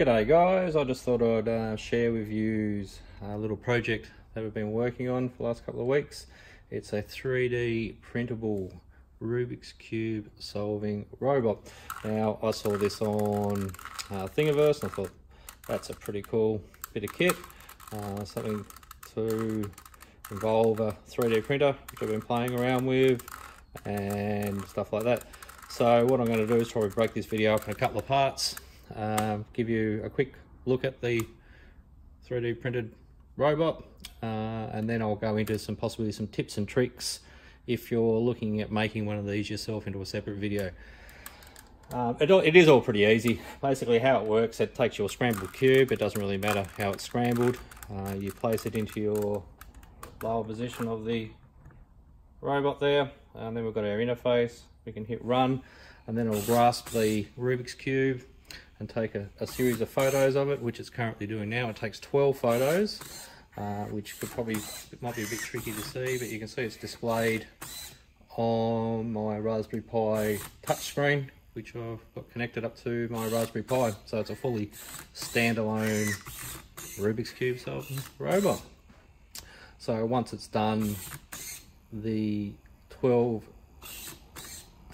G'day guys, I just thought I'd uh, share with you a little project that we've been working on for the last couple of weeks. It's a 3D printable Rubik's Cube solving robot. Now I saw this on uh, Thingiverse and I thought that's a pretty cool bit of kit. Uh, something to involve a 3D printer which I've been playing around with and stuff like that. So what I'm going to do is probably break this video up in a couple of parts um, give you a quick look at the 3D printed robot uh, and then I'll go into some possibly some tips and tricks if you're looking at making one of these yourself into a separate video. Um, it, it is all pretty easy. Basically how it works, it takes your scrambled cube, it doesn't really matter how it's scrambled. Uh, you place it into your lower position of the robot there and then we've got our interface. We can hit run and then it'll grasp the Rubik's Cube and take a, a, series of photos of it, which it's currently doing now. It takes 12 photos, uh, which could probably, it might be a bit tricky to see, but you can see it's displayed on my Raspberry Pi touchscreen, which I've got connected up to my Raspberry Pi. So it's a fully standalone Rubik's Cube solving robot. So once it's done the 12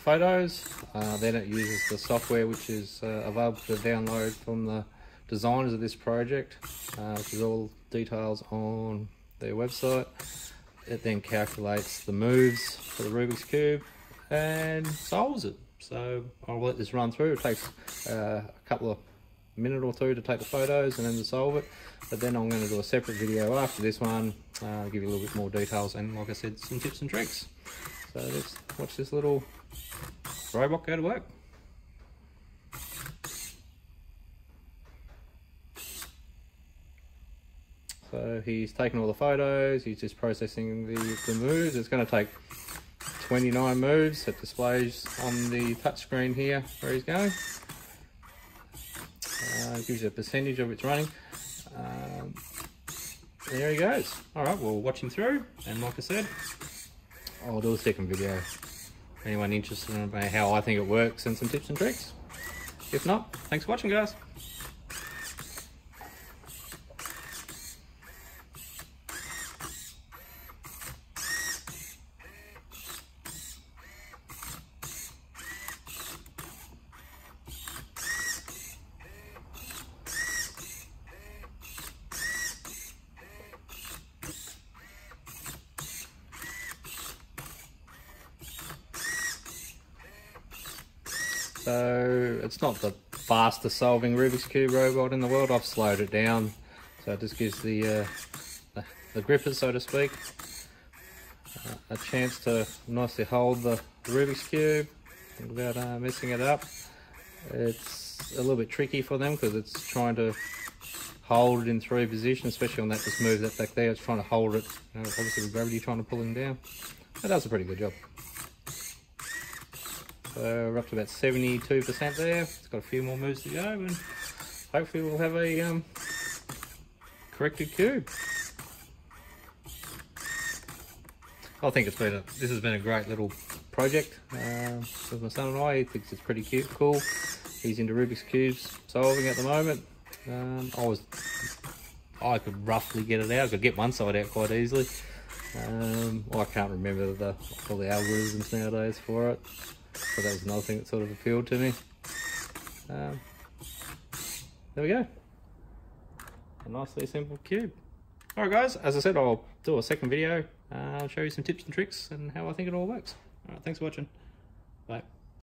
photos. Uh, then it uses the software which is uh, available to download from the designers of this project, uh, which is all details on their website. It then calculates the moves for the Rubik's Cube and solves it. So I'll let this run through. It takes uh, a couple of minute or two to take the photos and then to solve it. But then I'm going to do a separate video after this one, uh, give you a little bit more details and like I said, some tips and tricks. So let's watch this little robot go to work. So he's taking all the photos, he's just processing the, the moves. It's going to take 29 moves. It displays on the touchscreen here where he's going. Uh, gives you a percentage of its running. Um, there he goes. All right, we'll watch him through. And like I said, I'll do a second video anyone interested in how I think it works and some tips and tricks. If not, thanks for watching guys. So it's not the fastest solving Rubik's Cube robot in the world. I've slowed it down. So it just gives the, uh, the, the, grippers, so to speak, uh, a chance to nicely hold the Rubik's Cube without uh, messing it up. It's a little bit tricky for them because it's trying to hold it in three positions, especially on that just move that back there. It's trying to hold it, you know, obviously with gravity trying to pull him down. It does a pretty good job. So we're up to about 72% there. It's got a few more moves to go and hopefully we'll have a um, corrected cube. I think it's been a, this has been a great little project uh, with my son and I. He thinks it's pretty cute, cool. He's into Rubik's Cubes solving at the moment. Um, I was, I could roughly get it out. I could get one side out quite easily. Um, well, I can't remember the, all the algorithms nowadays for it. but that was another thing that sort of appealed to me. Um, there we go. A nicely simple cube. Alright guys, as I said, I'll do a second video. Uh, I'll show you some tips and tricks and how I think it all works. Alright, thanks for watching. Bye.